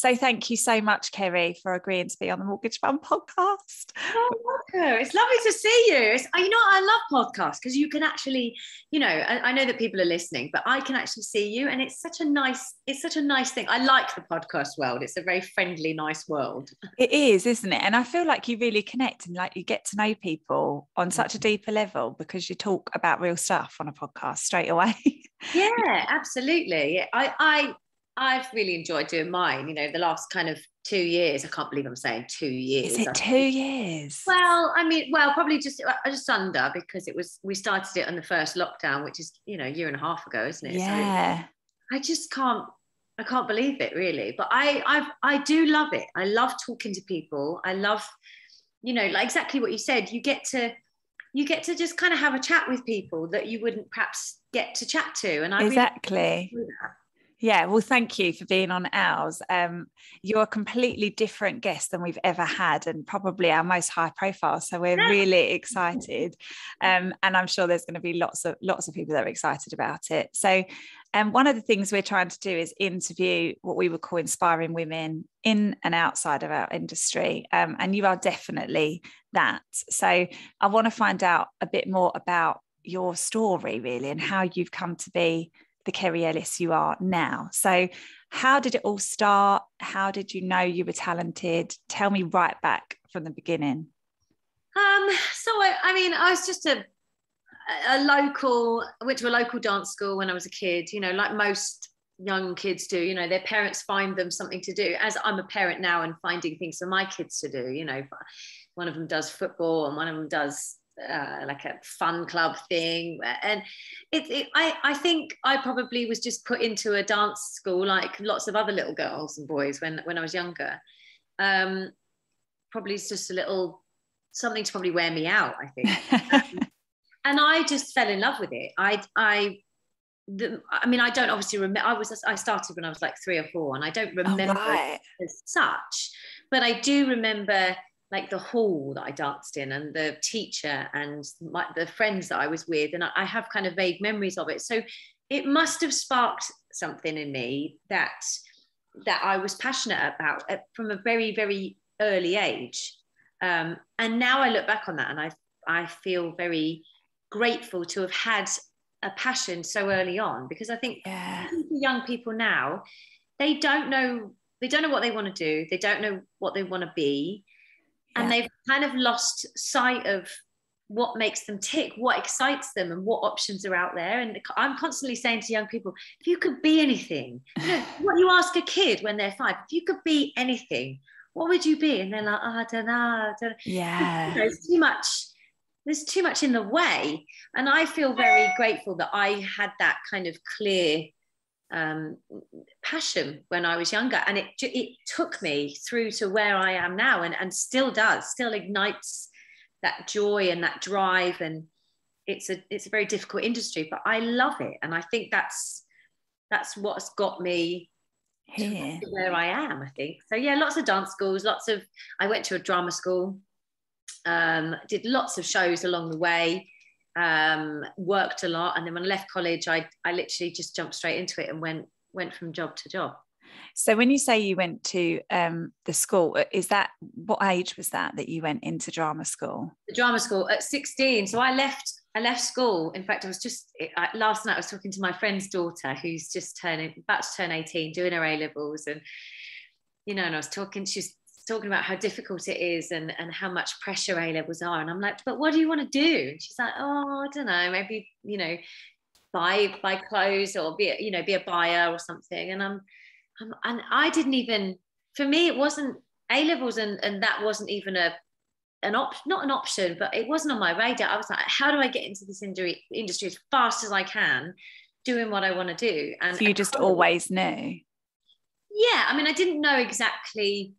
So thank you so much, Kerry, for agreeing to be on the Mortgage Mum podcast. Oh, it's lovely to see you. It's, you know, I love podcasts because you can actually, you know, I, I, know that people are listening, but I can actually see you, and it's such a nice, it's such a nice thing. I like the podcast world. It's a very friendly, nice world. It is, isn't it? And I feel like you really connect and like you get to know people on such a mm. deeper level because you talk about real stuff on a podcast straight away. yeah, absolutely. I, I I've really enjoyed doing mine. You know, the last kind of two years. I can't believe I'm saying two years. Is it two years? Well, I mean, well, probably just uh, just under because it was we started it on the first lockdown, which is you know a year and a half ago, isn't it? Yeah. So I just can't. I can't believe it really, but I I I do love it. I love talking to people. I love, you know, like exactly what you said. You get to you get to just kind of have a chat with people that you wouldn't perhaps get to chat to, and I exactly. Really yeah, well, thank you for being on ours. Um, you're a completely different guest than we've ever had, and probably our most high profile. So we're really excited, um, and I'm sure there's going to be lots of lots of people that are excited about it. So, um, one of the things we're trying to do is interview what we would call inspiring women in and outside of our industry, um, and you are definitely that. So, I want to find out a bit more about your story, really, and how you've come to be the Kerry Ellis you are now. So, how did it all start? How did you know you were talented? Tell me right back from the beginning. Um, so I, I mean, I was just a a local. I went to a local dance school when I was a kid. You know, like most young kids do. You know, their parents find them something to do. As I'm a parent now and finding things for my kids to do. You know, one of them does football and one of them does uh, like a fun club thing. And it, it, I, I think I probably was just put into a dance school like lots of other little girls and boys when, when I was younger. Um, probably it's just a little something to probably wear me out I think. Um, and I just fell in love with it. I I the, I mean I don't obviously remember I was I started when I was like three or four and I don't oh, remember oh, right. as such but I do remember like the hall that I danced in and the teacher and my, the friends that I was with. And I, I have kind of vague memories of it. So it must have sparked something in me that that I was passionate about from a very, very early age. Um, and now I look back on that and I, I feel very grateful to have had a passion so early on because I think yeah. young people now, they don't know, they don't know what they want to do. They don't know what they want to be and they've kind of lost sight of what makes them tick, what excites them, and what options are out there. And I'm constantly saying to young people, if you could be anything, you know, what you ask a kid when they're five, if you could be anything, what would you be? And they're like, oh, I don't know. I don't Yeah. There's too much. There's too much in the way, and I feel very grateful that I had that kind of clear um, passion when I was younger, and it it took me through to where I am now, and and still does, still ignites that joy and that drive, and it's a it's a very difficult industry, but I love it, and I think that's that's what's got me here where I am. I think so. Yeah, lots of dance schools, lots of. I went to a drama school, um, did lots of shows along the way um, worked a lot, and then when I left college, I I literally just jumped straight into it and went went from job to job. So when you say you went to um, the school, uh, is that what age was that that you went into drama school? The drama school at 16. So I left I left school. In fact, I was just I, last night I was talking to my friend's daughter who's just turning about to turn 18, doing her A levels, and you know, and I was talking. She's talking about how difficult it is and, and how much pressure A levels are. And I'm like, but what do you want to do? And she's like, oh, I don't know, maybe, you know, buy buy clothes or be, you know, be a buyer or something. And I'm, I'm and I didn't even, for me, it wasn't A levels and, and that wasn't even a, an option, not an option, but it wasn't on my radar. I was like, how do I get into this industry, industry as fast as I can, doing what I want to do? And so you just always knew. Yeah, I mean, I didn't know exactly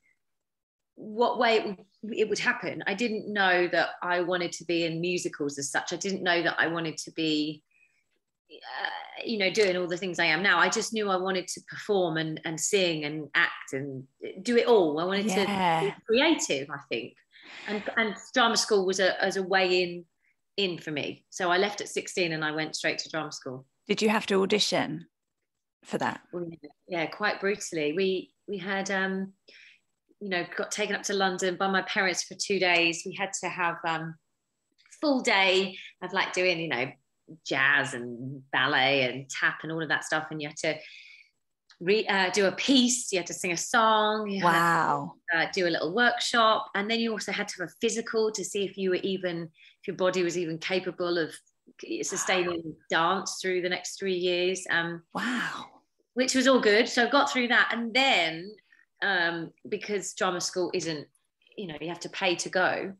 what way it would, it would happen. I didn't know that I wanted to be in musicals as such. I didn't know that I wanted to be, uh, you know, doing all the things I am now. I just knew I wanted to perform and, and sing and act and do it all. I wanted yeah. to be creative, I think. And, and drama school was a, as a way in in for me. So I left at 16 and I went straight to drama school. Did you have to audition for that? Yeah, quite brutally. We we had um, you know got taken up to London by my parents for two days. We had to have um, full day of like doing you know jazz and ballet and tap and all of that stuff, and you had to re, uh, do a piece, you had to sing a song, wow, to, uh, do a little workshop, and then you also had to have a physical to see if you were even if your body was even capable of sustaining dance through the next three years. Um, wow, which was all good. So I got through that, and then um, because drama school isn't, you know, you have to pay to go.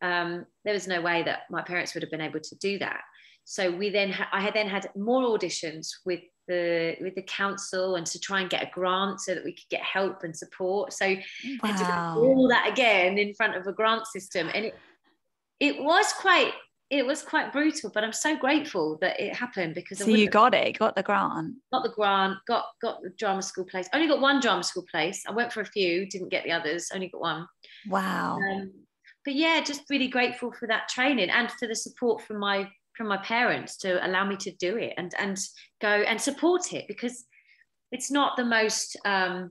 Um, there was no way that my parents would have been able to do that. So we then, ha- I had then had more auditions with the with the council and to try and get a grant so that we could get help and support. So wow. all that again in front of a grant system, and it it was quite it was quite brutal, but I'm so grateful that it happened because so you got it, got the grant, got the grant, got got the drama school place. Only got one drama school place. I went for a few, didn't get the others. Only got one. Wow. Um, but yeah, just really grateful for that training and for the support from my from my parents to allow me to do it and and go and support it because it's not the most um,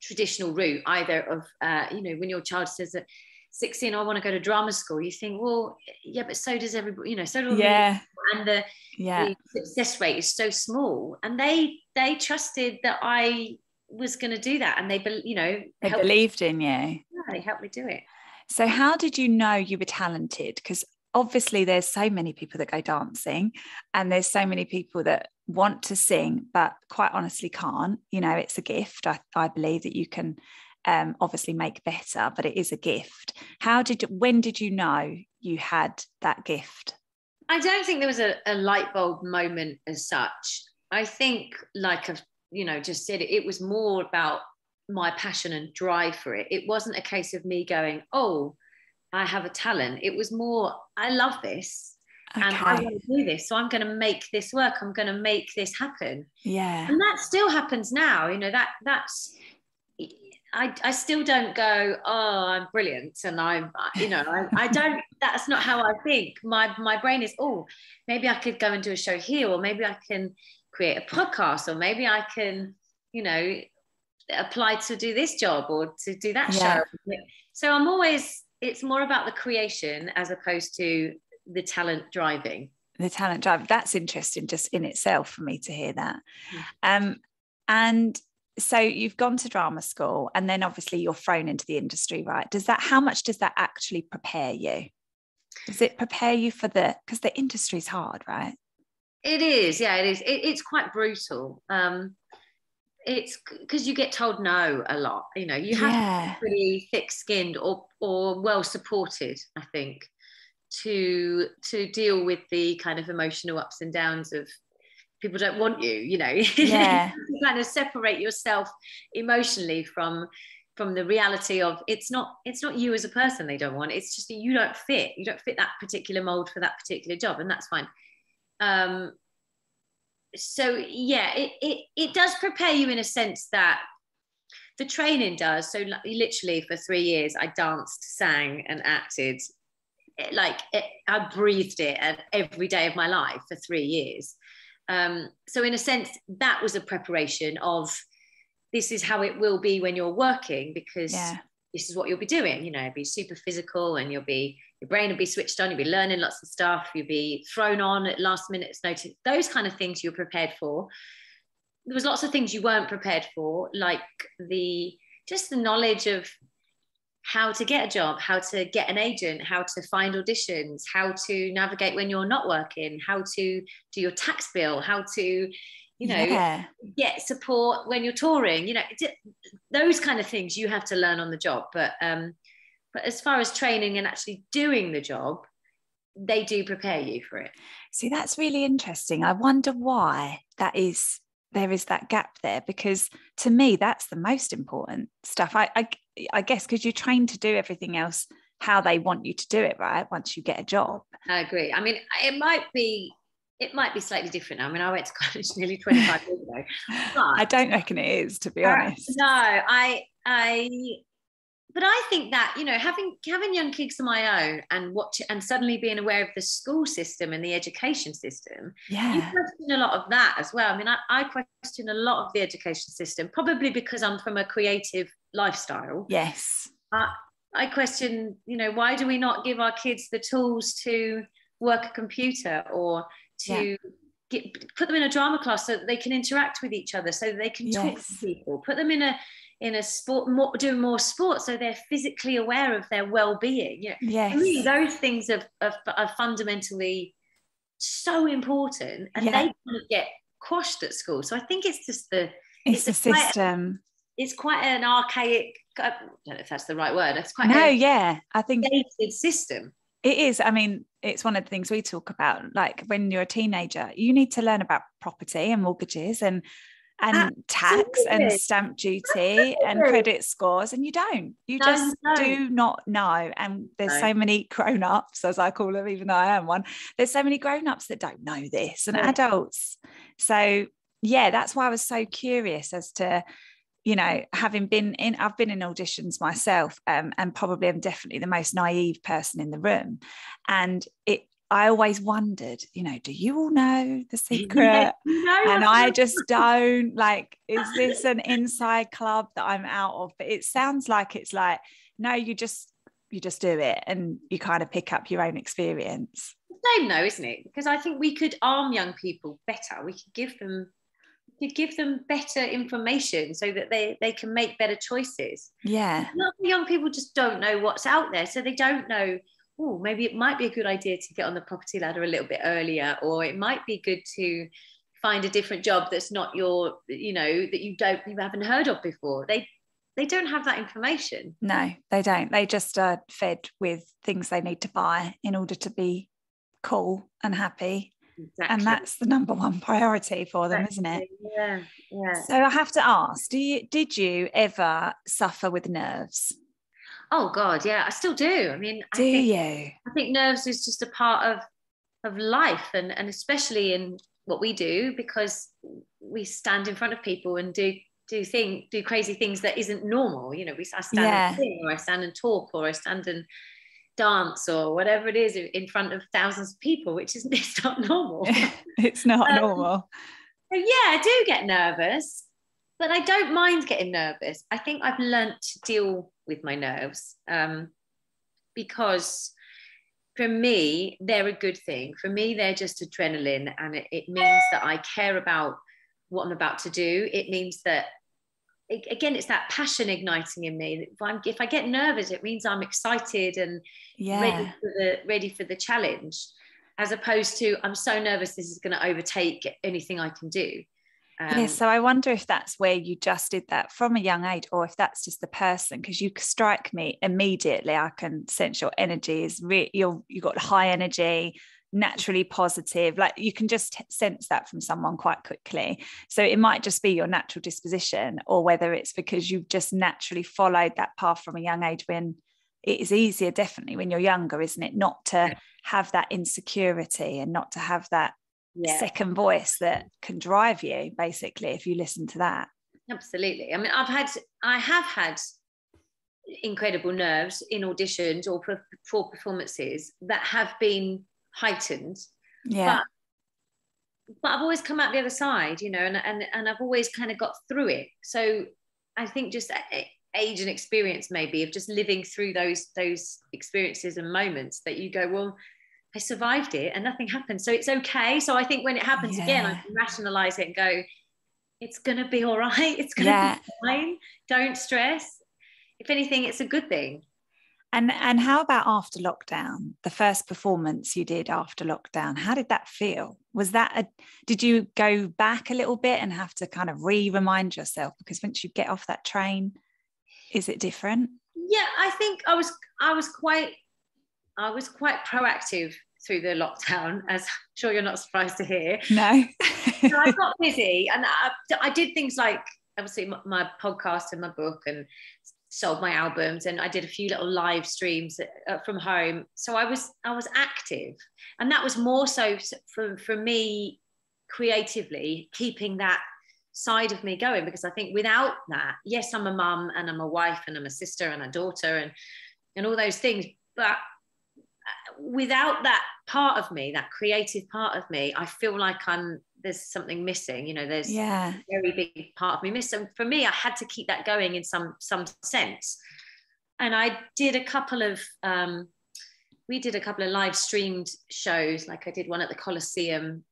traditional route either of uh, you know when your child says that 16 i want to go to drama school you think well yeah but so does everybody you know so do yeah. and the, yeah. the success rate is so small. And they they trusted that i was going to do that and they you know they believed in you. Yeah, they helped me do it. So how did you know you were talented? Because obviously there's so many people that go dancing and there's so many people that want to sing but quite honestly can't. You know it's a gift. I, I believe that you can um, obviously make better but it is a gift. How did when did you know you had that gift? I don't think there was a, a light bulb moment as such. I think like i've you know just said it, it was more about my passion and drive for it. It wasn't a case of me going oh i have a talent. It was more i love this okay. and i want to do this so i'm going to make this work i'm going to make this happen. Yeah. And that still happens now you know that that's I, I still don't go, oh, I'm brilliant. And I'm, you know, I, I don't, that's not how I think. My, my brain is, oh, maybe I could go and do a show here, or maybe I can create a podcast, or maybe I can, you know, apply to do this job or to do that yeah. show. So I'm always, it's more about the creation as opposed to the talent driving. The talent drive. That's interesting just in itself for me to hear that. Mm. Um, and so you've gone to drama school and then obviously you're thrown into the industry right? Does that how much does that actually prepare you? Does it prepare you for the because the industry's hard right? It is yeah it is. It, it's quite brutal. Um it's because you get told no a lot you know you have yeah. to be pretty thick skinned or or well supported i think to to deal with the kind of emotional ups and downs of people don't want you you know. Yeah. You kind of separate yourself emotionally from from the reality of it's not it's not you as a person they don't want it's just that you don't fit you don't fit that particular mold for that particular job and that's fine. Um so yeah it it, it does prepare you in a sense that the training does. So literally for three years i danced sang and acted like it, i breathed it every day of my life for three years um, so, in a sense, that was a preparation of this is how it will be when you're working because yeah. this is what you'll be doing. You know, it'll be super physical and you'll be, your brain will be switched on, you'll be learning lots of stuff, you'll be thrown on at last minute's notice, those kind of things you're prepared for. There was lots of things you weren't prepared for, like the just the knowledge of how to get a job, how to get an agent, how to find auditions, how to navigate when you're not working, how to do your tax bill, how to, you know, yeah. get support when you're touring. You know, those kind of things you have to learn on the job. But um, but as far as training and actually doing the job, they do prepare you for it. See, that's really interesting. I wonder why that is there is that gap there because to me that's the most important stuff i i, I guess because you're trained to do everything else how they want you to do it right once you get a job i agree i mean it might be it might be slightly different. I mean, I went to college nearly 25 years ago. I don't reckon it is, to be uh, honest. No, I, I, but I think that you know having having young kids of my own and watch and suddenly being aware of the school system and the education system, yeah, you question a lot of that as well. I mean, I, I question a lot of the education system, probably because I'm from a creative lifestyle. Yes, I, I question, you know, why do we not give our kids the tools to work a computer or to yeah. Get, put them in a drama class so that they can interact with each other, so they can yes. talk to people. Put them in a in a sport more doing more sport so they're physically aware of their well-being. You know, yes. those things are, are, are, fundamentally so important and yeah. they kind of get quashed at school. So i think it's just the it's, it's the system. quite, it's quite an archaic i don't know if that's the right word it's quite no yeah i think dated system. It is. I mean it's one of the things we talk about like when you're a teenager you need to learn about property and mortgages and and Absolutely. tax and stamp duty Absolutely. and credit scores and you don't you no, just no. do not know and there's no. so many grown-ups as i call them even though i am one there's so many grown-ups that don't know this and adults so yeah that's why i was so curious as to you know having been in i've been in auditions myself um, and probably i'm definitely the most naive person in the room and it I always wondered, you know, do you all know the secret? no, and I just don't like, is this an inside club that I'm out of? But it sounds like it's like, no, you just you just do it and you kind of pick up your own experience. Same though, isn't it? Because I think we could arm young people better. We could give them could give them better information so that they they can make better choices. Yeah. young people just don't know what's out there. So they don't know oh, maybe it might be a good idea to get on the property ladder a little bit earlier, or it might be good to find a different job that's not your, you know, that you don't, you haven't heard of before. They, they don't have that information. No, they don't. They just are fed with things they need to buy in order to be cool and happy. Exactly. And that's the number one priority for them, isn't it? Yeah, yeah. So I have to ask, do you did you ever suffer with nerves? Oh God, yeah, I still do. I mean, do I think, you? I think nerves is just a part of of life, and and especially in what we do because we stand in front of people and do do thing do crazy things that isn't normal. You know, we I stand yeah. and sing, or I stand and talk, or I stand and dance, or whatever it is in front of thousands of people, which is it's not normal. it's not um, normal. So yeah, I do get nervous, but I don't mind getting nervous. I think I've learnt to deal with my nerves um, because for me, they're a good thing. For me, they're just adrenaline, and it, it means that I care about what I'm about to do. It means that again, it's that passion igniting in me. If, if I get nervous, it means I'm excited and yeah. ready for the ready for the challenge, as opposed to I'm so nervous this is going to overtake anything I can do. Um, yeah, so I wonder if that's where you just did that from a young age, or if that's just the person, because you strike me immediately. I can sense your energy is re- you're you got high energy, naturally positive. Like you can just sense that from someone quite quickly. So it might just be your natural disposition, or whether it's because you've just naturally followed that path from a young age when it is easier, definitely when you're younger, isn't it? Not to have that insecurity and not to have that yeah. second voice that can drive you basically if you listen to that. Absolutely. I mean i've had i have had incredible nerves in auditions or for performances that have been heightened. Yeah. But, but i've always come out the other side you know and, and and i've always kind of got through it. So i think just age and experience maybe of just living through those those experiences and moments that you go well I survived it and nothing happened. So it's okay. So I think when it happens yeah. again, I can rationalize it and go, it's going to be all right. It's going to yeah. be fine. Don't stress. If anything, it's a good thing. And and how about after lockdown? The first performance you did after lockdown, how did that feel? Was that a did you go back a little bit and have to kind of re-remind yourself because once you get off that train, is it different? Yeah, I think I was I was quite I was quite proactive through the lockdown, as I'm sure you're not surprised to hear. No. so I got busy and I, I, did things like obviously my, my, podcast and my book and sold my albums and I did a few little live streams uh, from home. So I was I was active, and that was more so for for me creatively keeping that side of me going because I think without that, yes, I'm a mum and I'm a wife and I'm a sister and a daughter and and all those things, but uh, without that part of me, that creative part of me, I feel like I'm there's something missing. You know, there's yeah. a very big part of me missing. For me, I had to keep that going in some some sense. And I did a couple of um, we did a couple of live streamed shows. Like I did one at the Coliseum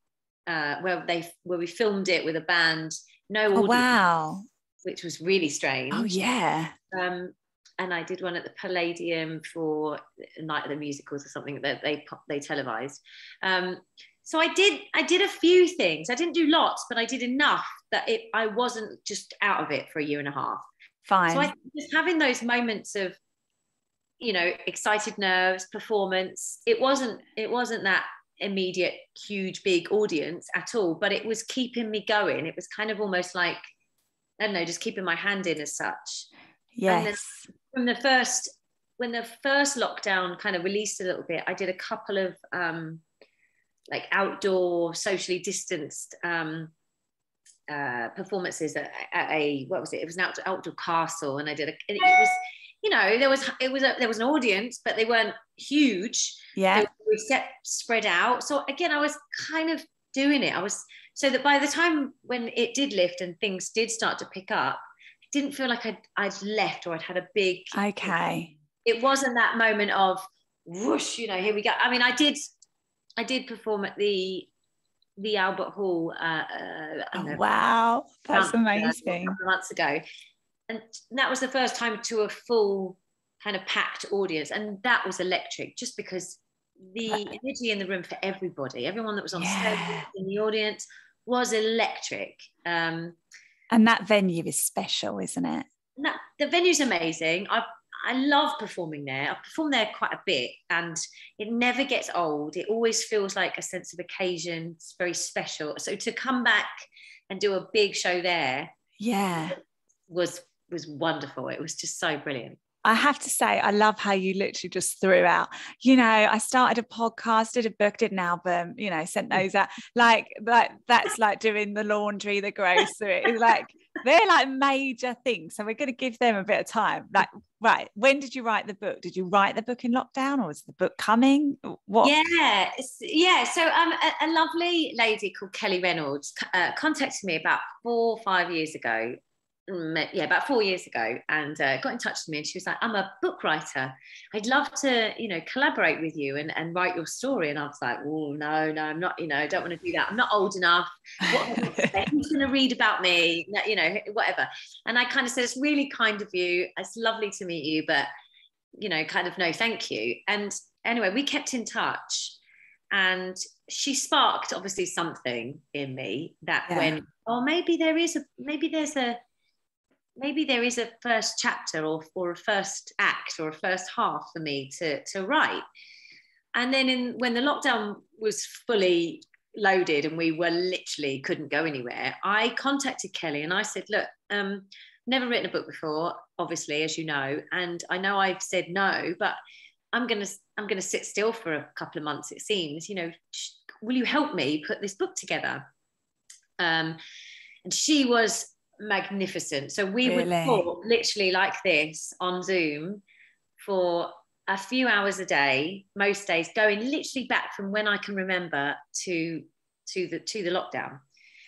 uh, where they where we filmed it with a band. No, oh, wow, which was really strange. Oh yeah. Um, and I did one at the Palladium for Night of the Musicals or something that they they televised. Um, so I did I did a few things. I didn't do lots, but I did enough that it I wasn't just out of it for a year and a half. Fine. So I just having those moments of you know excited nerves performance it wasn't it wasn't that immediate huge big audience at all but it was keeping me going it was kind of almost like i don't know just keeping my hand in as such yes from the first when the first lockdown kind of released a little bit i did a couple of um like outdoor socially distanced um uh performances at, at a what was it? It was an outdoor, outdoor castle and i did a it was you know there was it was a, there was an audience but they weren't huge. Yeah. We set spread out. So again i was kind of doing it. I was so that by the time when it did lift and things did start to pick up didn't feel like I'd, I'd left or I'd had a big okay. it wasn't that moment of whoosh you know here we go. I mean I did I did perform at the the Albert Hall uh, uh, oh, wow. That's amazing. months ago. And that was the first time to a full kind of packed audience. And that was electric just because the energy in the room for everybody everyone that was on yeah. stage in the audience was electric. Um, and that venue is special, isn't it? That, the venue's amazing. I I love performing there. I perform there quite a bit, and it never gets old. It always feels like a sense of occasion. It's very special. So to come back and do a big show there, yeah, was was wonderful. It was just so brilliant. I have to say, I love how you literally just threw out, you know, I started a podcast, did a book, did an album, you know, sent those out. Like, like that's like doing the laundry, the grocery. Like they're like major things. So we're going to give them a bit of time. Like, right, when did you write the book? Did you write the book in lockdown or was the book coming? What? Yeah, yeah. So um, a, a lovely lady called Kelly Reynolds uh, contacted me about four or five years ago Mm, yeah, about four years ago, and uh, got in touch with me. And she was like, "I'm a book writer. I'd love to, you know, collaborate with you and, and write your story." And I was like, "Oh no, no, I'm not. You know, I don't want to do that. I'm not old enough. Who's going to read about me? You know, whatever." And I kind of said, "It's really kind of you. It's lovely to meet you, but you know, kind of no, thank you." And anyway, we kept in touch, and she sparked obviously something in me that yeah. went, "Oh, maybe there is a maybe there's a." maybe there is a first chapter or, or a first act or a first half for me to, to write. And then in, when the lockdown was fully loaded and we were literally couldn't go anywhere, I contacted Kelly and I said, look, um, never written a book before, obviously, as you know, and I know I've said no, but I'm gonna I'm gonna sit still for a couple of months. It seems, you know, will you help me put this book together? Um, and she was magnificent. So we really? would talk literally like this on Zoom for a few hours a day, most days, going literally back from when I can remember to to the to the lockdown.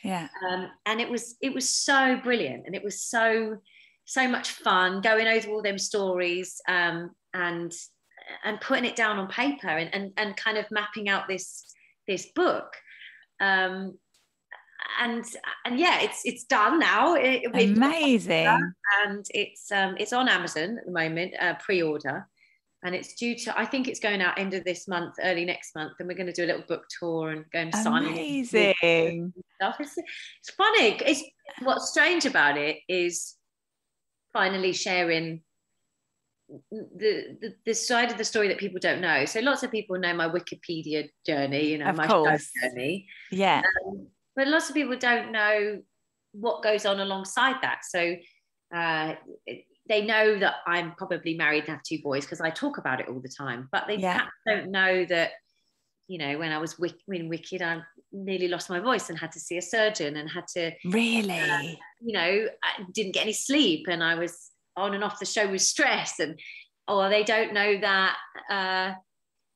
Yeah. Um, and it was it was so brilliant, and it was so so much fun going over all them stories um, and and putting it down on paper and, and and kind of mapping out this this book. Um, and and yeah, it's it's done now. It, Amazing. And it's um it's on Amazon at the moment, uh, pre-order, and it's due to. I think it's going out end of this month, early next month, and we're going to do a little book tour and go and sign. Amazing stuff. It's it's funny. It's what's strange about it is finally sharing the, the, the side of the story that people don't know. So lots of people know my Wikipedia journey, you know, of my course. journey. Yeah. Um, but lots of people don't know what goes on alongside that. So uh, they know that I'm probably married and have two boys because I talk about it all the time, but they yeah. don't know that, you know, when I was wick- in Wicked, I nearly lost my voice and had to see a surgeon and had to really uh, you know I didn't get any sleep and i was on and off the show with stress and or they don't know that uh,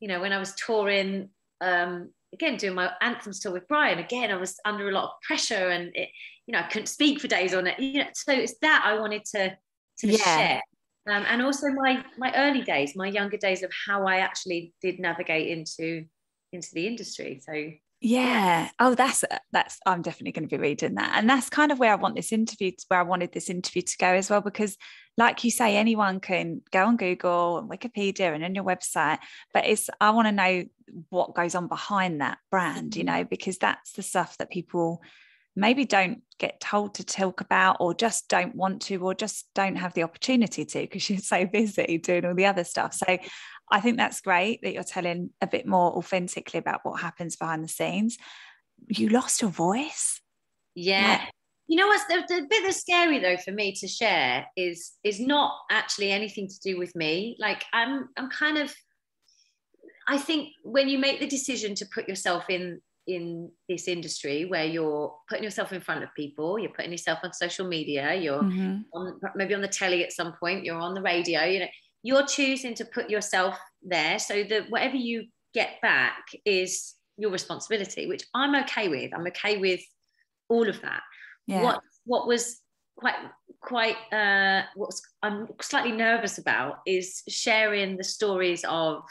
you know when i was touring um, again doing my anthem tour with brian. Again i was under a lot of pressure and it, you know i couldn't speak for days on it. You know so it's that i wanted to to yeah. share. Um, and also my my early days my younger days of how i actually did navigate into into the industry. So yeah. Oh that's that's i'm definitely going to be reading that. And that's kind of where i want this interview where i wanted this interview to go as well because like you say anyone can go on google and wikipedia and on your website but it's i want to know what goes on behind that brand you mm-hmm. know because that's the stuff that people maybe don't get told to talk about or just don't want to or just don't have the opportunity to because you're so busy doing all the other stuff so I think that's great that you're telling a bit more authentically about what happens behind the scenes. You lost your voice. Yeah. You know what's the, the bit that's scary though for me to share is is not actually anything to do with me. Like I'm I'm kind of I think when you make the decision to put yourself in in this industry where you're putting yourself in front of people, you're putting yourself on social media, you're mm-hmm. on, maybe on the telly at some point, you're on the radio, you know, you're choosing to put yourself there so that whatever you get back is your responsibility which i'm okay with i'm okay with all of that yeah. what what was quite quite uh what's i'm slightly nervous about is sharing the stories of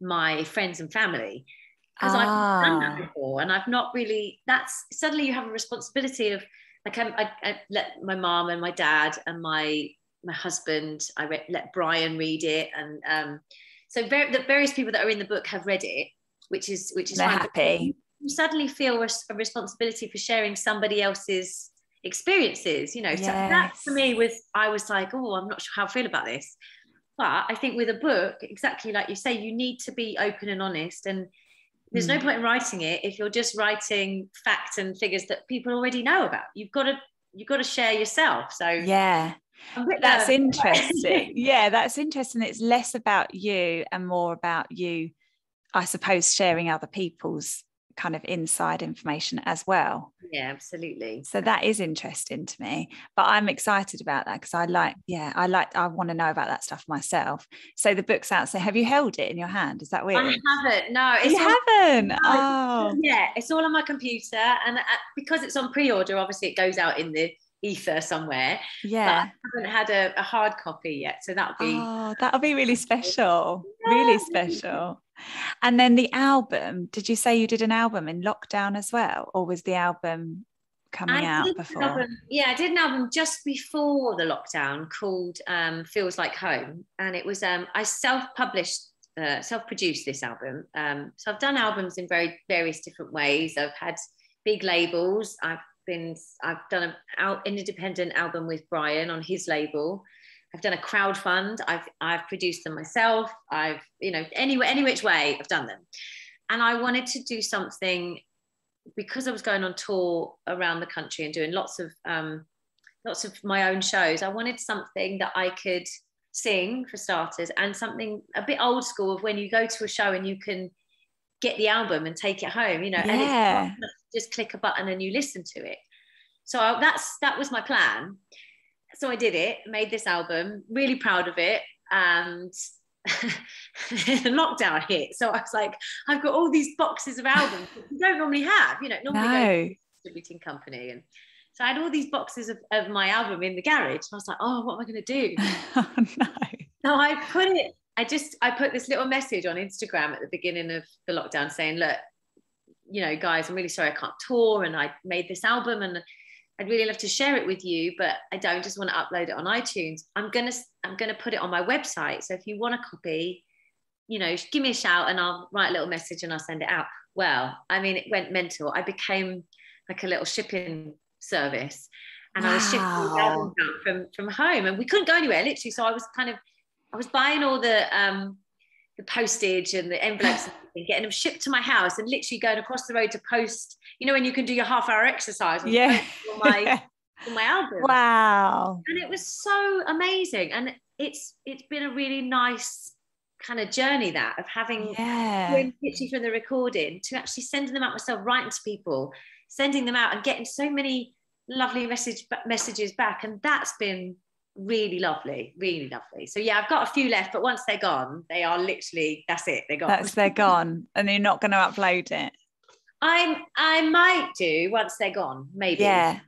my friends and family because ah. I've done that before and I've not really that's suddenly you have a responsibility of like I'm, I let my mom and my dad and my my husband i read, let brian read it and um, so ver- the various people that are in the book have read it which is which is They're happy you suddenly feel a responsibility for sharing somebody else's experiences you know yes. so that for me was i was like oh i'm not sure how i feel about this but i think with a book exactly like you say you need to be open and honest and there's mm. no point in writing it if you're just writing facts and figures that people already know about you've got to you've got to share yourself so yeah that's interesting. yeah, that's interesting. It's less about you and more about you, I suppose, sharing other people's kind of inside information as well. Yeah, absolutely. So that is interesting to me. But I'm excited about that because I like, yeah, I like, I want to know about that stuff myself. So the book's out. So have you held it in your hand? Is that weird? I haven't. No, it's you haven't. No, oh, yeah, it's all on my computer, and uh, because it's on pre-order, obviously it goes out in the ether somewhere. Yeah. I haven't had a, a, hard copy yet. So that'll be Oh, that'll be really special. Yeah. Really special. And then the album, did you say you did an album in lockdown as well? Or was the album coming I out before? Album, yeah, I did an album just before the lockdown called um, Feels Like Home. And it was um, I self-published uh, self-produced this album. Um, so I've done albums in very various different ways. I've had big labels. I've been I've done an independent album with Brian on his label. I've done a crowd fund. I've I've produced them myself. I've you know any any which way I've done them, and I wanted to do something because I was going on tour around the country and doing lots of um, lots of my own shows. I wanted something that I could sing for starters, and something a bit old school of when you go to a show and you can get the album and take it home. You know, yeah. and just click a button and you listen to it. So I, that's that was my plan. So I did it, made this album, really proud of it, and lockdown hit. So I was like, I've got all these boxes of albums that you don't normally have. You know, normally no. to distributing company and. So I had all these boxes of, of my album in the garage. I was like, oh, what am I going to do? oh, no. So I put it, I just, I put this little message on Instagram at the beginning of the lockdown saying, look, you know, guys, I'm really sorry I can't tour and I made this album and I'd really love to share it with you, but I don't just want to upload it on iTunes. I'm gonna I'm gonna put it on my website. So if you want a copy, you know, give me a shout and I'll write a little message and I'll send it out. Well, I mean, it went mental. I became like a little shipping service, and wow. I was shipping out from from home, and we couldn't go anywhere literally. So I was kind of I was buying all the um the postage and the envelopes and getting them shipped to my house and literally going across the road to post you know when you can do your half hour exercise yeah. on my my album wow. And it was so amazing. And it's it's been a really nice kind of journey that of having yeah. literally from the recording to actually sending them out myself, writing to people, sending them out and getting so many lovely message messages back. And that's been really lovely, really lovely. So yeah, I've got a few left, but once they're gone, they are literally that's it. They're gone. That's they're gone, and you're not going to upload it. I'm I might do once they're gone, maybe. Yeah.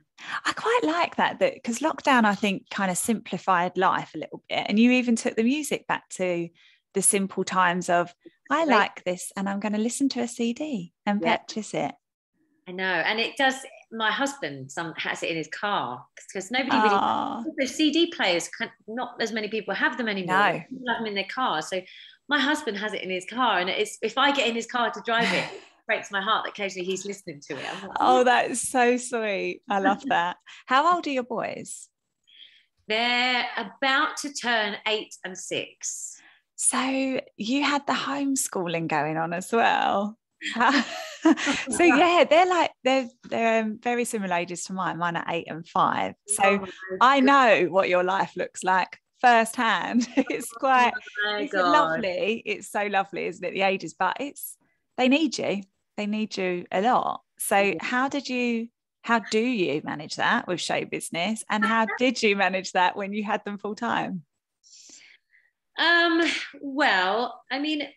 I quite like that that because lockdown I think kind of simplified life a little bit and you even took the music back to the simple times of I like this and I'm going to listen to a CD and yeah. purchase it. I know and it does my husband some has it in his car because nobody Aww. really ah. CD players not as many people have them anymore. No. People have them in their car. So my husband has it in his car and it's if I get in his car to drive it breaks my heart that occasionally he's listening to it. Like, oh, that is so sweet. I love that. How old are your boys? They're about to turn eight and six. So you had the homeschooling going on as well. so yeah, they're like they're they're um, very similar ages to mine. Mine are eight and five. So oh I know what your life looks like firsthand. It's quite oh it's lovely. It's so lovely, isn't it? The ages, but it's they need you they need you a lot. So how did you how do you manage that with show business and how did you manage that when you had them full time? Um well, I mean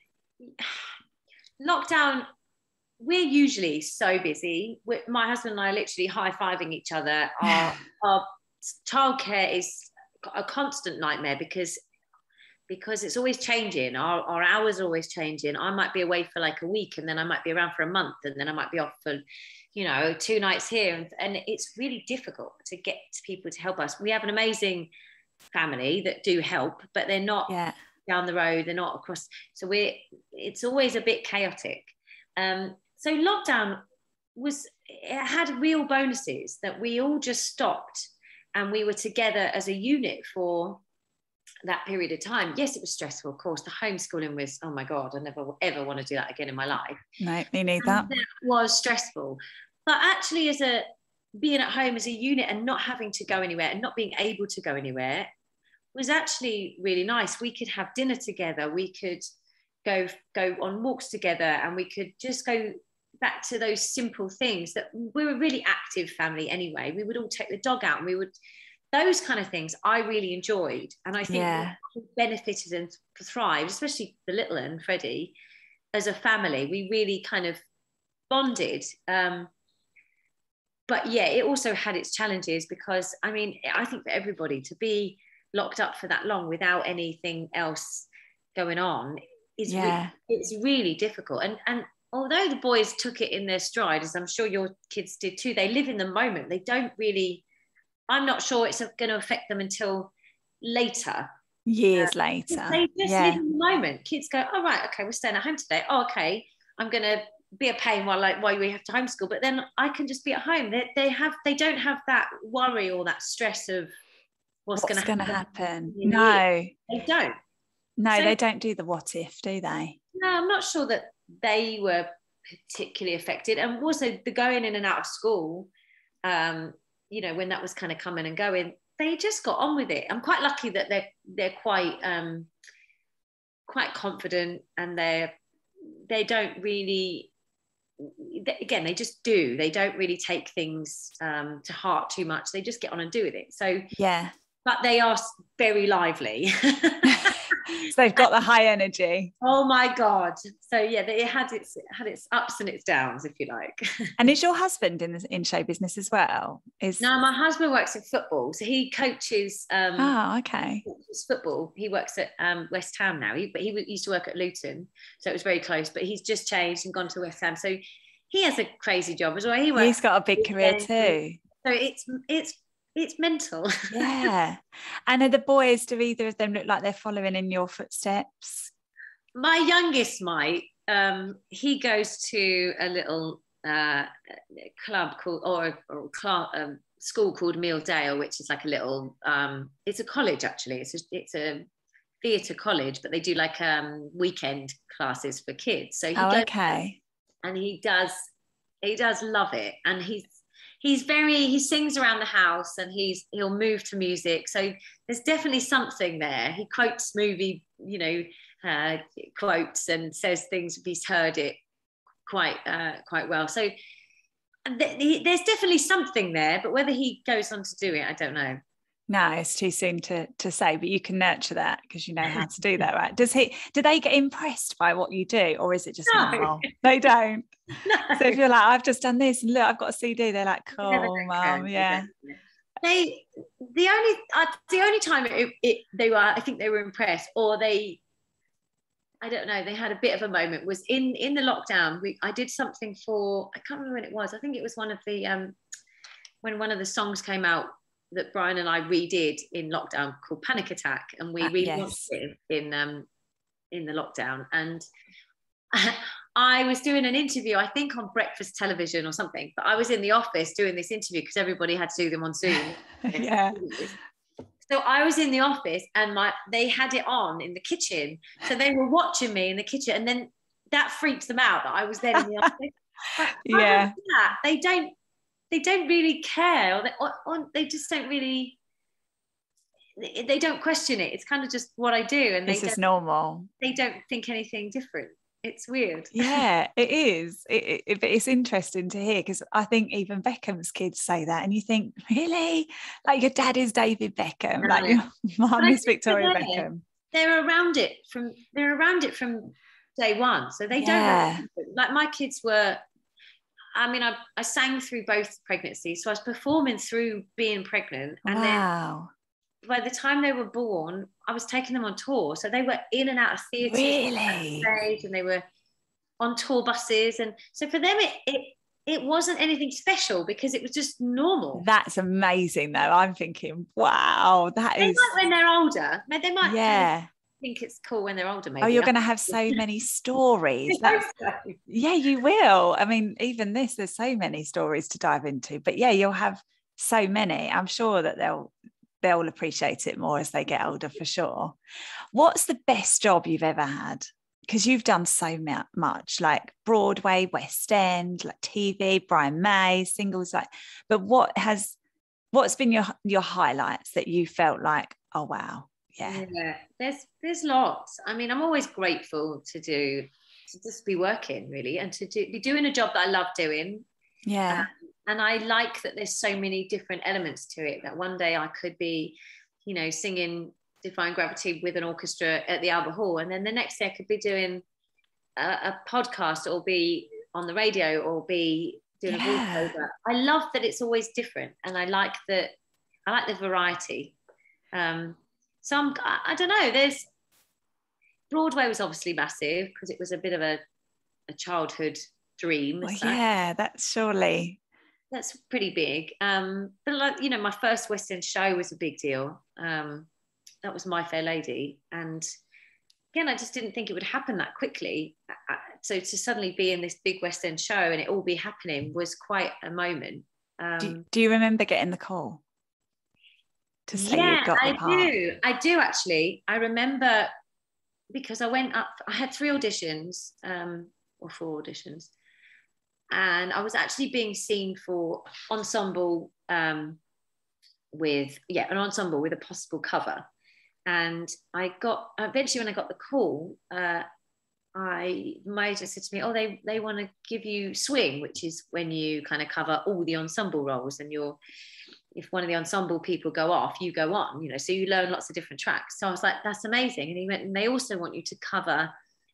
lockdown we're usually so busy. We're, my husband and I are literally high-fiving each other. Our, our childcare is a constant nightmare because because it's always changing. Our, our hours are always changing. I might be away for like a week and then I might be around for a month and then I might be off for, you know, two nights here. And, and it's really difficult to get people to help us. We have an amazing family that do help, but they're not yeah. down the road. They're not across. So we're, it's always a bit chaotic. Um, so lockdown was, it had real bonuses that we all just stopped and we were together as a unit for that period of time, yes, it was stressful. Of course, the homeschooling was, oh my God, I never ever want to do that again in my life. No, me neither. That was stressful. But actually, as a being at home as a unit and not having to go anywhere and not being able to go anywhere was actually really nice. We could have dinner together. We could go go on walks together, and we could just go back to those simple things that we were a really active family anyway. We would all take the dog out and we would those kind of things I really enjoyed. And I think yeah. benefited and thrived, especially the little one, Freddie, as a family. We really kind of bonded. Um, but yeah, it also had its challenges because I mean, I think for everybody to be locked up for that long without anything else going on is yeah. really, it's really difficult. And and although the boys took it in their stride, as I'm sure your kids did too, they live in the moment. They don't really I'm not sure it's going to affect them until later. Years uh, later. They just yeah. live in the moment. Kids go, oh, right, okay, we're staying at home today. Oh, okay, I'm going to be a pain while like while we have to homeschool, but then I can just be at home. They, they have they don't have that worry or that stress of what's, what's going to happen. No, they don't. No, so, they don't do the what if, do they? No, I'm not sure that they were particularly affected. And also the going in and out of school, um, you know when that was kind of coming and going they just got on with it. I'm quite lucky that they're they're quite um quite confident and they're they don't really they, again they just do. They don't really take things um, to heart too much. They just get on and do with it. So yeah. but they are very lively so they've got the high energy. Oh my god! So yeah, it had its it had its ups and its downs, if you like. and is your husband in the in show business as well? Is no, my husband works in football, so he coaches. Um, oh, okay. Football. He works at um, West Ham now, he, but he used to work at Luton, so it was very close. But he's just changed and gone to West Ham, so he has a crazy job as well. He works he's got a big career too. So it's it's it's mental. yeah. And are the boys, do either of them look like they're following in your footsteps? My youngest might. Um, he goes to a little uh, club called, or, or club, um, school called Mealdale, which is like a little, um, it's a college actually. It's a, it's a theatre college, but they do like um, weekend classes for kids. So he oh, goes, okay. And he does, he does love it. And he's he's very he sings around the house and he's he'll move to music so there's definitely something there he quotes movie you know uh, quotes and says things he's heard it quite uh, quite well. So th- there's definitely something there, but whether he goes on to do it, I don't know. No, it's too soon to to say, but you can nurture that because you know how to do that, right? Does he? Do they get impressed by what you do, or is it just no. normal? They don't. No. So if you're like, I've just done this, and look, I've got a CD, they're like, cool, mom, yeah. They the only uh, the only time it, it, they were, I think they were impressed, or they I don't know, they had a bit of a moment was in in the lockdown. We I did something for I can't remember when it was. I think it was one of the um when one of the songs came out that Brian and I redid in lockdown called Panic Attack, and we uh, yes. it in um in the lockdown. And I was doing an interview, I think on breakfast television or something, but I was in the office doing this interview because everybody had to do them on Zoom. yeah. So I was in the office and my they had it on in the kitchen. So they were watching me in the kitchen and then that freaks them out that I was there in the office. yeah. That, they don't they don't really care or they, or, or they just don't really they don't question it. It's kind of just what I do, and this is normal. They don't think anything different it's weird. Yeah, it is. It, it, it's interesting to hear because I think even Beckham's kids say that, and you think, really, like your dad is David Beckham, like your mum is Victoria Beckham. They're around it from they're around it from day one, so they yeah. don't like my kids were. I mean, I, I sang through both pregnancies, so I was performing through being pregnant, and wow. then by the time they were born, I was taking them on tour. So they were in and out of theatre. Really? And they were on tour buses. And so for them, it, it, it wasn't anything special because it was just normal. That's amazing, though. I'm thinking, wow, that they is. when they're older. They might yeah. Think it's cool when they're older. Oh, maybe. Oh, you're going to have so many stories. yeah, you will. I mean, even this, there's so many stories to dive into. But yeah, you'll have so many. I'm sure that they'll they'll appreciate it more as they get older for sure. What's the best job you've ever had? Because you've done so much, like Broadway, West End, like TV, Brian May, singles, like. But what has, what's been your your highlights that you felt like, oh wow, yeah. Yeah, there's there's lots. I mean, I'm always grateful to do to just be working really, and to do, be doing a job that I love doing. Yeah. Um, and I like that there's so many different elements to it. That one day I could be, you know, singing Defying Gravity with an orchestra at the Albert Hall, and then the next day I could be doing a, a podcast, or be on the radio, or be doing yeah. a voiceover. I love that it's always different, and I like that. I like the variety. Um, so I'm, I, I don't know. There's Broadway was obviously massive because it was a bit of a, a childhood dream. Well, yeah, that's surely that's pretty big. Um, but like you know, my first West End show was a big deal. Um, that was My Fair Lady, and again, I just didn't think it would happen that quickly. So to suddenly be in this big West End show and it all be happening was quite a moment. Um, do, do, you remember getting the call to say yeah, you got the I do. I do actually. I remember because I went up. I had three auditions um, or four auditions and I was actually being seen for ensemble um, with yeah an ensemble with a possible cover, and I got eventually when I got the call, uh, I my agent said to me, oh they they want to give you swing, which is when you kind of cover all the ensemble roles, and you're if one of the ensemble people go off, you go on, you know, so you learn lots of different tracks. So I was like, that's amazing. And he went, and they also want you to cover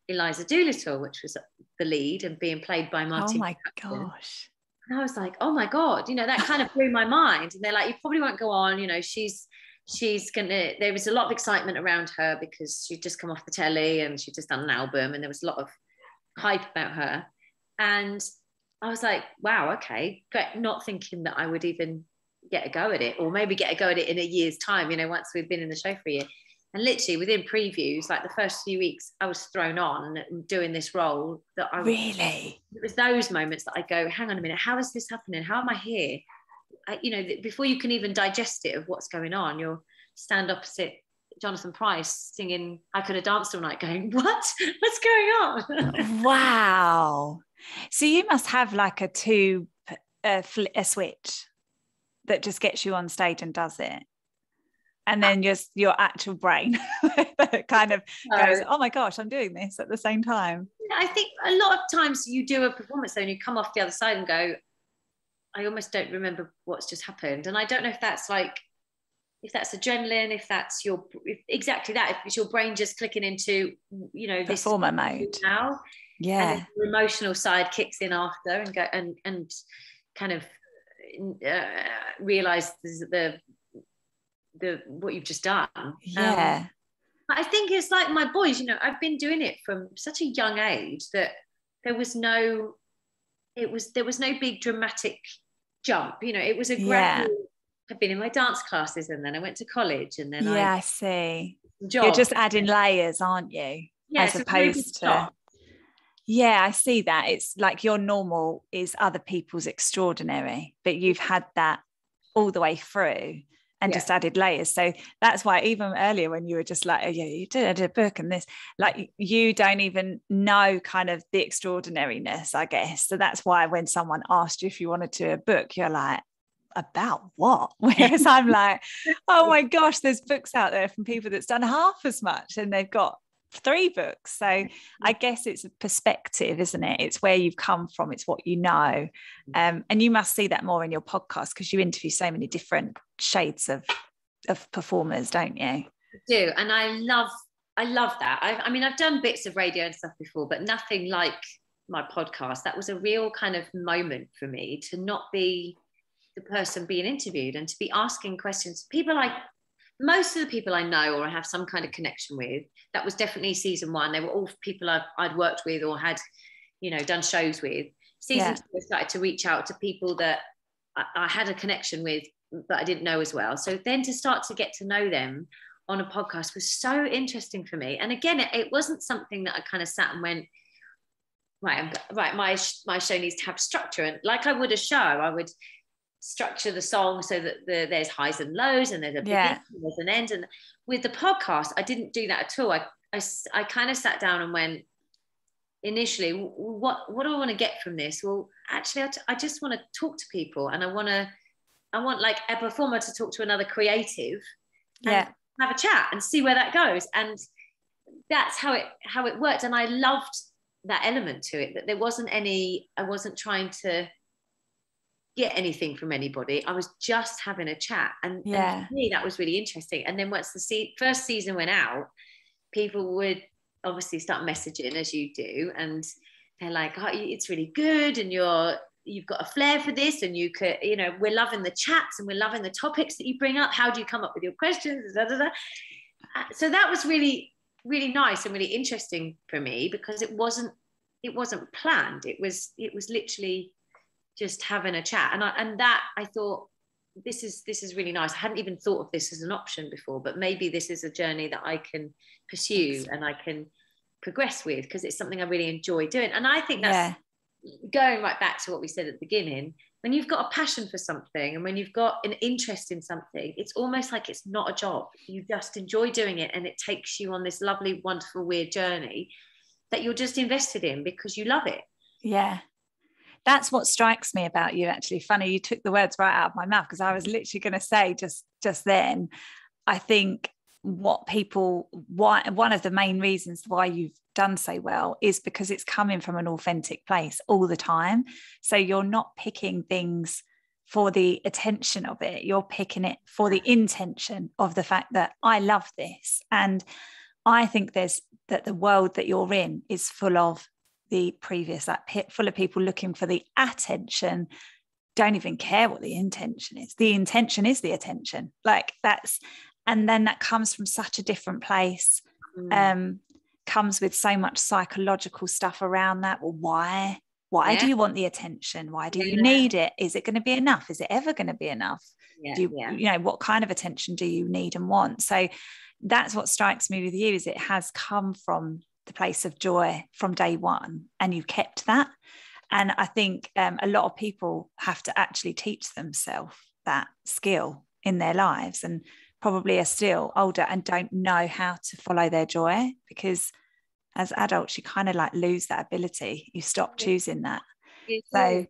Eliza Doolittle, which was the lead and being played by oh Martine. Oh my gosh. And I was like, oh my God, you know, that kind of blew my mind. And they're like, you probably won't go on, you know, she's she's gonna there was a lot of excitement around her because she'd just come off the telly and she'd just done an album and there was a lot of hype about her. And I was like, wow, okay, great. Not thinking that I would even get a go at it or maybe get a go at it in a year's time, you know, once we've been in the show for a year. And literally within previews, like the first few weeks, I was thrown on doing this role that I really. It was those moments that I go, hang on a minute, how is this happening? How am I here? I, you know, before you can even digest it of what's going on, you'll stand opposite Jonathan Pryce singing "I Could Have Danced All Night," going, "What? What's going on?" wow! So you must have like a two, a, a switch that just gets you on stage and does it. And ah. then just your actual brain kind of goes oh my gosh i'm doing this at the same time. I think a lot of times you do a performance and you come off the other side and go i almost don't remember what's just happened. And i don't know if that's like if that's adrenaline if that's your if, exactly that if it's your brain just clicking into you know this performer mode. now. Yeah. the emotional side kicks in after and go and and kind of uh, realize the the what you've just done. Yeah. Um, I think it's like my boys, you know, I've been doing it from such a young age that there was no, it was, there was no big dramatic jump, you know, it was a gradual, yeah. I've been in my dance classes and then I went to college and then yeah, I, I see. Job. You're just adding layers, aren't you? Yeah, As opposed to, yeah, I see that. It's like your normal is other people's extraordinary, but you've had that all the way through and yeah. just added layers. So that's why even earlier when you were just like, oh yeah, you did a book and this, like you don't even know kind of the extraordinariness, I guess. So that's why when someone asked you if you wanted to a book, you're like, about what? Whereas I'm like, oh my gosh, there's books out there from people that's done half as much and they've got three books. So I guess it's a perspective, isn't it? It's where you've come from, it's what you know. Mm. Um, and you must see that more in your podcast because you interview so many different shades of of performers, don't you? I do. And I love I love that. I, I mean, I've done bits of radio and stuff before, but nothing like my podcast. That was a real kind of moment for me to not be the person being interviewed and to be asking questions. People like most of the people I know or I have some kind of connection with, that was definitely season one. They were all people I've, I'd worked with or had, you know, done shows with. Season yeah. two, I started to reach out to people that I, I had a connection with, but I didn't know as well. So then to start to get to know them on a podcast was so interesting for me. And again, it, it wasn't something that I kind of sat and went, right, right, my my show needs to have structure. And like I would a show, I would structure the song so that the, there's highs and lows and there's a beginning yeah. there's an end. And with the podcast i didn't do that at all. I i, I kind of sat down and went initially what what do i want to get from this? Well actually I, t- I just want to talk to people and i want to i want like a performer to talk to another creative yeah. have a chat and see where that goes. And that's how it how it worked. And i loved that element to it that there wasn't any i wasn't trying to get anything from anybody. I was just having a chat. And, yeah. and for me, that was really interesting. And then once the se- first season went out, people would obviously start messaging as you do. And they're like, oh, it's really good. And you're, you've got a flair for this. And you could, you know, we're loving the chats and we're loving the topics that you bring up. How do you come up with your questions? Da, da, da. Uh, so that was really, really nice and really interesting for me because it wasn't, it wasn't planned. It was, it was literally just having a chat. And I, and that I thought this is this is really nice. I hadn't even thought of this as an option before but maybe this is a journey that I can pursue and I can progress with because it's something I really enjoy doing. And I think that's yeah. going right back to what we said at the beginning when you've got a passion for something and when you've got an interest in something it's almost like it's not a job. You just enjoy doing it and it takes you on this lovely wonderful weird journey that you're just invested in because you love it. Yeah that's what strikes me about you actually. Funny you took the words right out of my mouth because i was literally going to say just just then i think what people why one of the main reasons why you've done so well is because it's coming from an authentic place all the time. So you're not picking things for the attention of it you're picking it for the intention of the fact that i love this. And i think there's that the world that you're in is full of the previous that pit full of people looking for the attention don't even care what the intention is the intention is the attention like that's and then that comes from such a different place mm. um comes with so much psychological stuff around that well why why yeah. do you want the attention why do yeah. you need it is it going to be enough is it ever going to be enough yeah. do you, you know what kind of attention do you need and want so that's what strikes me with you is it has come from the place of joy from day one and you kept that. And i think um, a lot of people have to actually teach themselves that skill in their lives and probably are still older and don't know how to follow their joy because as adults you kind of like lose that ability. You stop choosing that. So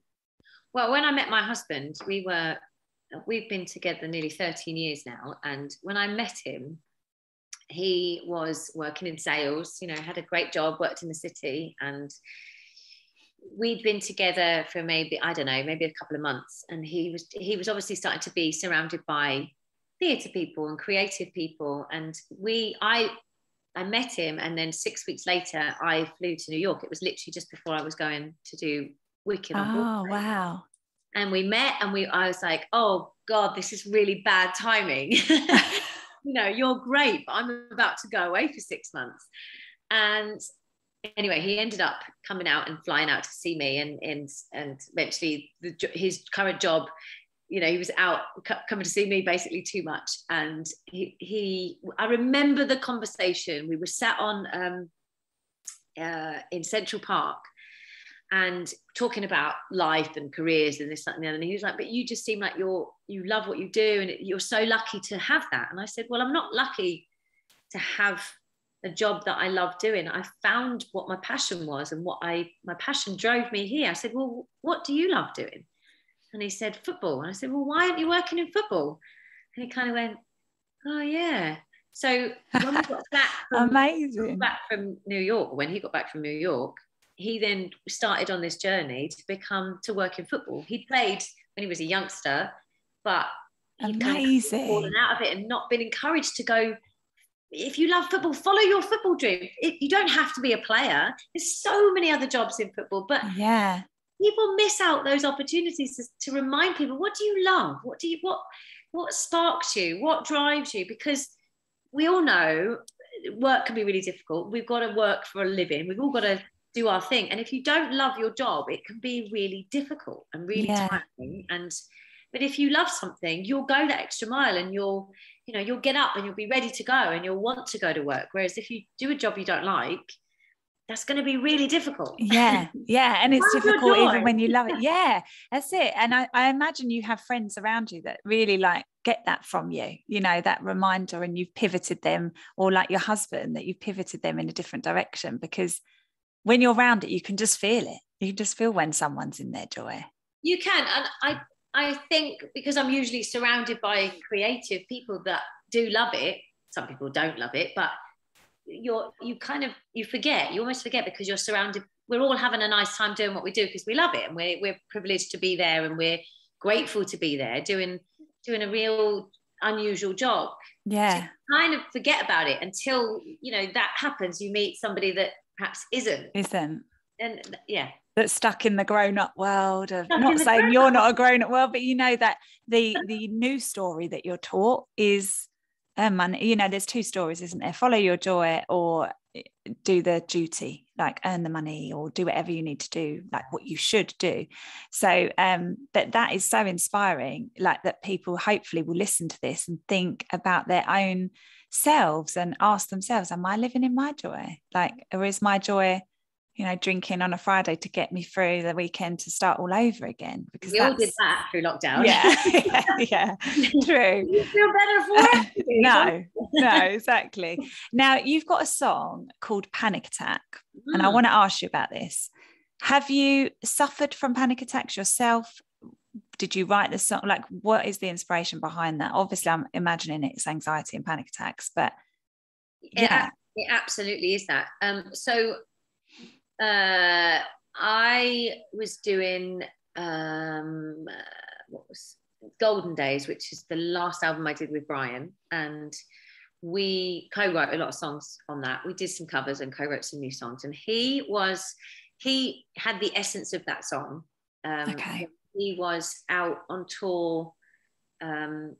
well when i met my husband we were we've been together nearly 13 years now. And when I met him, he was working in sales, you know, had a great job, worked in the city, and we'd been together for maybe, I don't know, maybe a couple of months. And he was he was obviously starting to be surrounded by theatre people and creative people. And we I I met him and then six weeks later I flew to New York. It was literally just before I was going to do Wicked. Oh wow and we met and we I was like, oh God, this is really bad timing. you know, you're great, but I'm about to go away for six months. And anyway, he ended up coming out and flying out to see me, and and and eventually the, his current job, you know, he was out coming to see me basically too much. And he he, I remember the conversation. We were sat on um, uh, in Central Park and talking about life and careers and this that, and the other. And he was like but you just seem like you're you love what you do and you're so lucky to have that. And i said well i'm not lucky to have a job that i love doing. I found what my passion was and what i my passion drove me here. I said well what do you love doing? And he said football. And i said well why aren't you working in football? And he kind of went oh yeah. So when we got back from, amazing. back from new york when he got back from new york he then started on this journey to become to work in football. He played when he was a youngster, but he'd amazing kind of fallen out of it and not been encouraged to go. If you love football, follow your football dream. It, you don't have to be a player. There's so many other jobs in football, but yeah, people miss out those opportunities to, to remind people what do you love? What do you what what sparks you? What drives you? Because we all know work can be really difficult. We've got to work for a living. We've all got to do our thing. And if you don't love your job, it can be really difficult and really yeah. tiring. And but if you love something, you'll go that extra mile and you'll, you know, you'll get up and you'll be ready to go and you'll want to go to work. Whereas if you do a job you don't like, that's going to be really difficult. Yeah, yeah. And it's difficult even when you love it. Yeah, that's it. And I, I imagine you have friends around you that really like get that from you, you know, that reminder and you've pivoted them, or like your husband, that you've pivoted them in a different direction because when you're around it, you can just feel it. You can just feel when someone's in their joy. You can. And I I think because I'm usually surrounded by creative people that do love it. Some people don't love it, but you're you kind of you forget, you almost forget because you're surrounded. We're all having a nice time doing what we do because we love it and we're we're privileged to be there and we're grateful to be there doing doing a real unusual job. Yeah. So kind of forget about it until you know that happens. You meet somebody that perhaps isn't. Isn't. And yeah. That's stuck in the grown-up world of stuck not saying you're not a grown-up world, but you know that the the new story that you're taught is um and you know there's two stories, isn't there? Follow your joy or eh, do the duty, like earn the money or do whatever you need to do, like what you should do. So um that that is so inspiring, like that people hopefully will listen to this and think about their own selves and ask themselves, Am I living in my joy? Like, or is my joy, you know, drinking on a Friday to get me through the weekend to start all over again? Because we all did that through lockdown. Yeah, yeah, yeah, true. you feel better for it? no, no, exactly. Now, you've got a song called Panic Attack, mm. and I mm. want to ask you about this. Have you suffered from panic attacks yourself? Did you write the song like what is the inspiration behind that? Obviously i'm imagining it's anxiety and panic attacks but yeah. it, it absolutely is that. Um so uh i was doing um what was golden days which is the last album i did with brian and we co-wrote a lot of songs on that. We did some covers and co-wrote some new songs and he was he had the essence of that song um, okay he was out on tour um,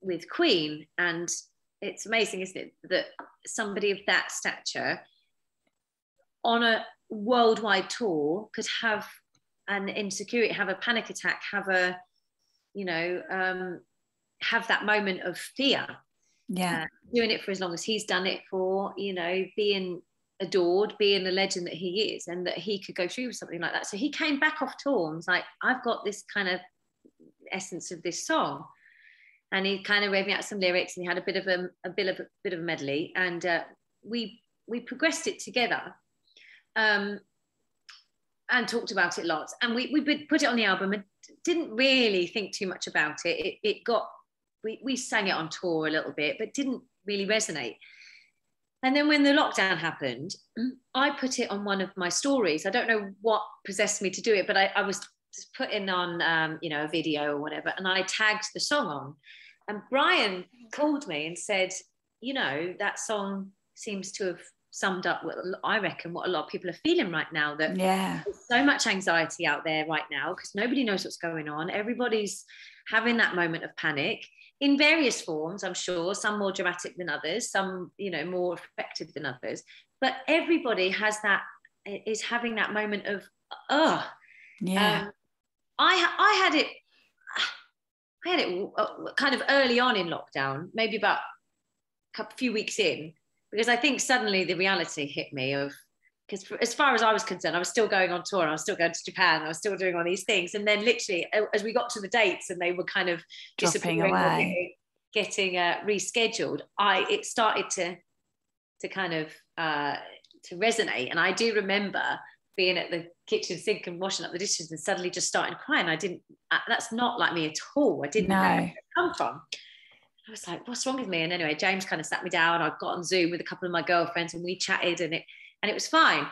with Queen, and it's amazing, isn't it, that somebody of that stature on a worldwide tour could have an insecurity, have a panic attack, have a, you know, um, have that moment of fear. Yeah. Uh, doing it for as long as he's done it for, you know, being adored, being the legend that he is, and that he could go through something like that. So he came back off tour and was like, I've got this kind of essence of this song. And he kind of read me out some lyrics and he had a bit of a, a bit of a bit of a medley. And uh, we we progressed it together. Um, and talked about it lots. And we, we put it on the album and didn't really think too much about it. It, it got, we, we sang it on tour a little bit, but didn't really resonate. And then when the lockdown happened, I put it on one of my stories. I don't know what possessed me to do it, but I, I was putting on, um, you know, a video or whatever, and I tagged the song on. And Brian called me and said, you know, that song seems to have summed up what I reckon what a lot of people are feeling right now. That yeah, there's so much anxiety out there right now because nobody knows what's going on. Everybody's having that moment of panic in various forms. I'm sure some more dramatic than others, some you know more effective than others. But everybody has that is having that moment of oh yeah. Um, I I had it. I had it uh, kind of early on in lockdown, maybe about a few weeks in, because I think suddenly the reality hit me of because as far as I was concerned, I was still going on tour. I was still going to Japan. I was still doing all these things. And then literally, as we got to the dates and they were kind of dropping away, getting, getting uh, rescheduled, I it started to to kind of uh, to resonate. And I do remember being at the kitchen sink and washing up the dishes and suddenly just starting crying. I didn't. Uh, that's not like me at all. I didn't no. know where it come from. I was like, what's wrong with me? And anyway, James kind of sat me down. I got on Zoom with a couple of my girlfriends and we chatted and it and it was fine.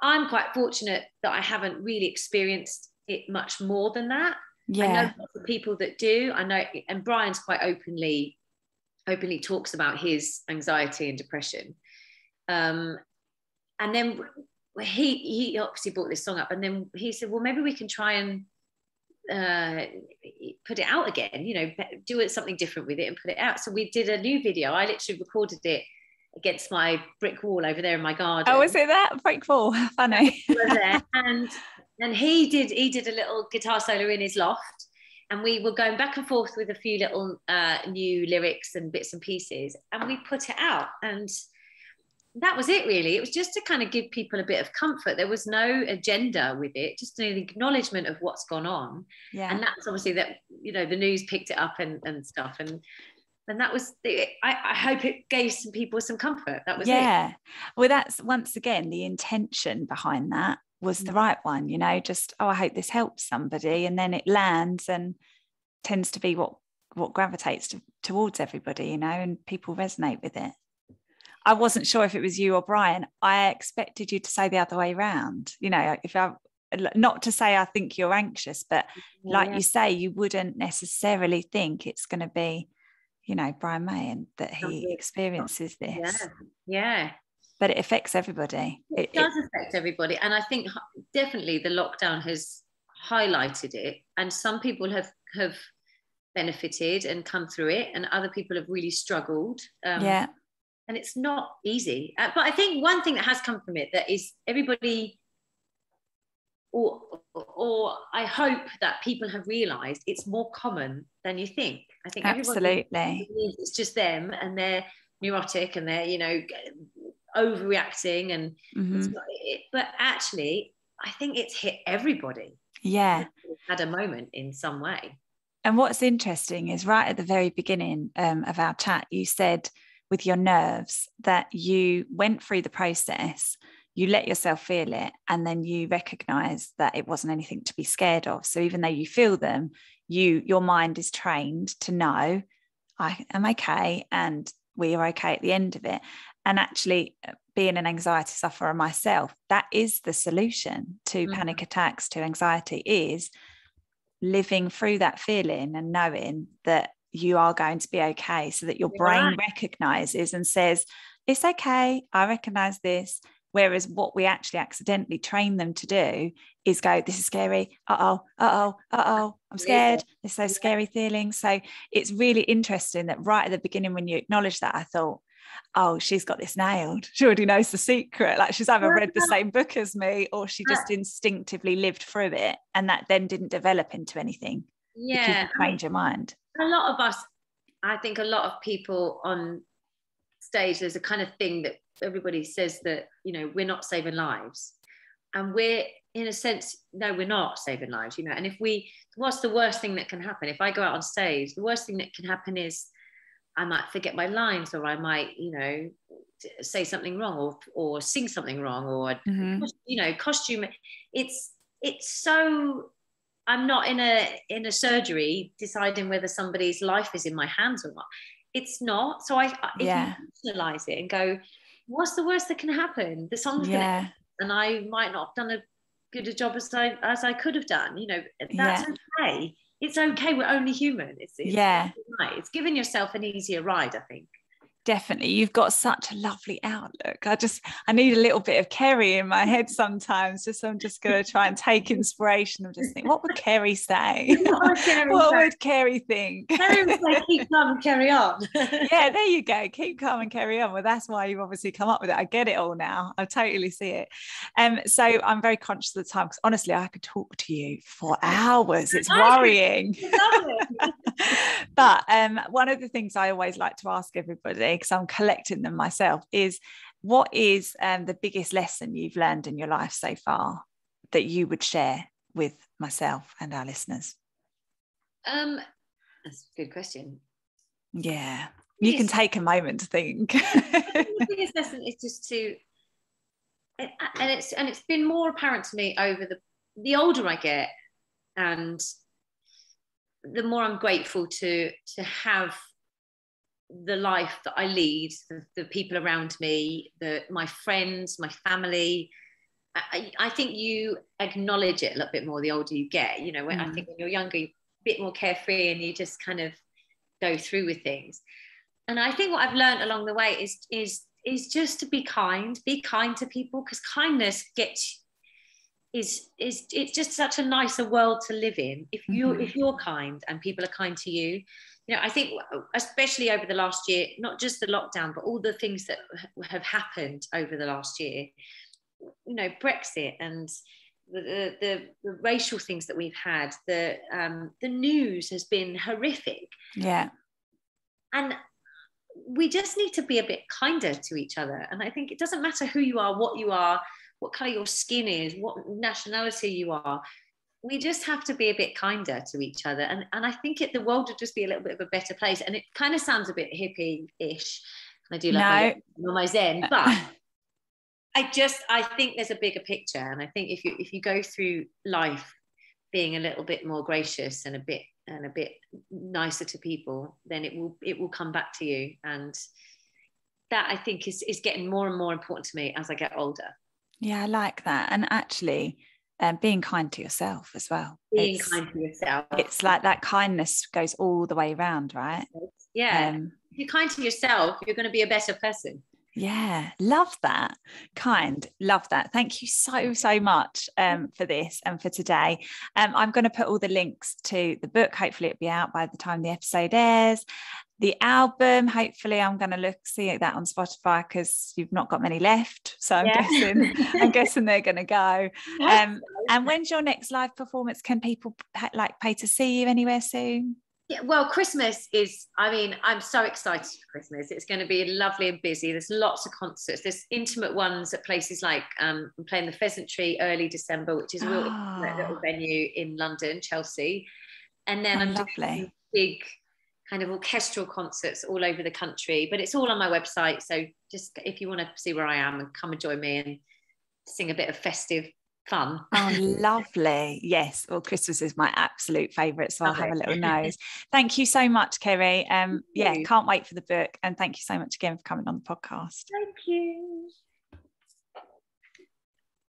I'm quite fortunate that I haven't really experienced it much more than that. Yeah. I know lots of people that do. I know, and Brian's quite openly, openly talks about his anxiety and depression. Um, and then he he obviously brought this song up, and then he said, "Well, maybe we can try and uh, put it out again. You know, do it something different with it and put it out." So we did a new video. I literally recorded it against my brick wall over there in my garden. Oh, was it that brick wall? Funny. and and he did he did a little guitar solo in his loft, and we were going back and forth with a few little uh, new lyrics and bits and pieces, and we put it out and. That was it, really. It was just to kind of give people a bit of comfort. There was no agenda with it, just an acknowledgement of what's gone on. Yeah. And that's obviously that, you know, the news picked it up and, and stuff. And and that was the, I, I, hope it gave some people some comfort. That was yeah. It. well that's once again the intention behind that was the mm. right one you know just oh i hope this helps somebody. And then it lands and tends to be what what gravitates to, towards everybody you know and people resonate with it. I wasn't sure if it was you or brian. I expected you to say the other way around you know if i not to say i think you're anxious but yeah, like you say you wouldn't necessarily think it's going to be you know Brian May and that he experiences this. Yeah, yeah. But it affects everybody. It, it does it, affect everybody, and I think definitely the lockdown has highlighted it, and some people have have benefited and come through it, and other people have really struggled. Um, yeah, and it's not easy. Uh, but I think one thing that has come from it that is everybody or, or I hope that people have realized it's more common than you think. I think absolutely it's just them and they're neurotic and they're you know overreacting and mm-hmm. but actually I think it's hit everybody. Yeah, had a moment in some way. And what's interesting is right at the very beginning um, of our chat, you said with your nerves that you went through the process you let yourself feel it and then you recognize that it wasn't anything to be scared of. So even though you feel them you your mind is trained to know i am okay and we are okay at the end of it. And actually uh, being an anxiety sufferer myself that is the solution to mm-hmm. panic attacks to anxiety is living through that feeling and knowing that you are going to be okay so that your brain recognizes and says it's okay i recognize this Whereas what we actually accidentally train them to do is go, this is scary. Uh oh, uh oh, uh oh, I'm scared. It's those scary feelings. So it's really interesting that right at the beginning, when you acknowledge that, I thought, oh, she's got this nailed. She already knows the secret. Like she's either read the same book as me or she just instinctively lived through it. And that then didn't develop into anything. Yeah. Change your mind. A lot of us, I think a lot of people on stage, there's a kind of thing that everybody says that you know we're not saving lives. And we're in a sense no we're not saving lives you know. And if we what's the worst thing that can happen? If i go out on stage the worst thing that can happen is i might forget my lines or i might you know say something wrong or or sing something wrong or Mhm. you know costume. It's it's so i'm not in a in a surgery deciding whether somebody's life is in my hands or not. It's not. So i I- if Yeah. personalize it and go what's the worst that can happen the song's gonna Yeah. and I might not have done a good a job as I as I could have done. You know, that's Yeah. okay. It's okay. We're only human. It's, it's Yeah. right. It's giving yourself an easier ride. I think. Definitely. You've got such a lovely outlook. I just, I need a little bit of Kerry in my head sometimes. Just, I'm just going to try and take inspiration and just think, what would Kerry say? What would Kerry what would Kerry think? Kerry would say, keep calm and carry on. yeah, there you go. Keep calm and carry on. Well, that's why you've obviously come up with it. I get it all now. I totally see it. Um, so I'm very conscious of the time because honestly, I could talk to you for hours. It's worrying. It. but um, one of the things I always like to ask everybody, because I'm collecting them myself, is what is um, the biggest lesson you've learned in your life so far that you would share with myself and our listeners? um, that's a good question. Yeah, you can take a moment to think. the biggest lesson is just to and and it's and it's been more apparent to me over the the older I get and the more I'm grateful to to have the life that I lead, the, the people around me, the my friends, my family. I, I think you acknowledge it a little bit more the older you get. You know, when I Mm. think when you're younger, you're a bit more carefree and you just kind of go through with things. And I think what I've learned along the way is is is just to be kind, be kind to people because kindness gets is is it's just such a nicer world to live in if you Mhm. if you're kind and people are kind to you you know i think especially over the last year not just the lockdown but all the things that have happened over the last year you know brexit and the, the, the racial things that we've had the um, the news has been horrific. Yeah, and we just need to be a bit kinder to each other. And i think it doesn't matter who you are what you are what color your skin is what nationality you are we just have to be a bit kinder to each other. And, and i think it the world would just be a little bit of a better place. And it kind of sounds a bit hippie-ish. I do love my, my zen? Uh, but I just I think there's a bigger picture, and I think if you if you go through life being a little bit more gracious and a bit and a bit nicer to people, then it will it will come back to you, and that I think is is getting more and more important to me as I get older. yeah, I like that. And actually, um, being kind to yourself as well. Being it's, kind to yourself. it's like that kindness goes all the way around, right? yeah. Um, if you're kind to yourself, you're going to be a better person. Yeah, love that. Kind, love that. Thank you so, so much um, for this and for today. Um, I'm going to put all the links to the book. Hopefully, it'll be out by the time the episode airs. The album, hopefully, I'm going to look see that on Spotify because you've not got many left. So I'm Yeah. guessing, I'm guessing they're going to go. Um, and when's your next live performance? Can people like pay to see you anywhere soon? Yeah, well, Christmas is, I mean, I'm so excited for Christmas. It's going to be lovely and busy. There's lots of concerts. There's intimate ones at places like um, I'm playing the Pheasantry early December, which is a real intimate little venue in London, Chelsea. And then Oh, I'm doing lovely. some big kind of orchestral concerts all over the country, but it's all on my website. So just if you want to see where I am and come and join me and sing a bit of festive fun. Oh, lovely. Yes. Well, Christmas is my absolute favourite. So I'll have a little nose. Thank you so much, Kerry. Um, yeah, can't wait for the book. And thank you so much again for coming on the podcast. Thank you.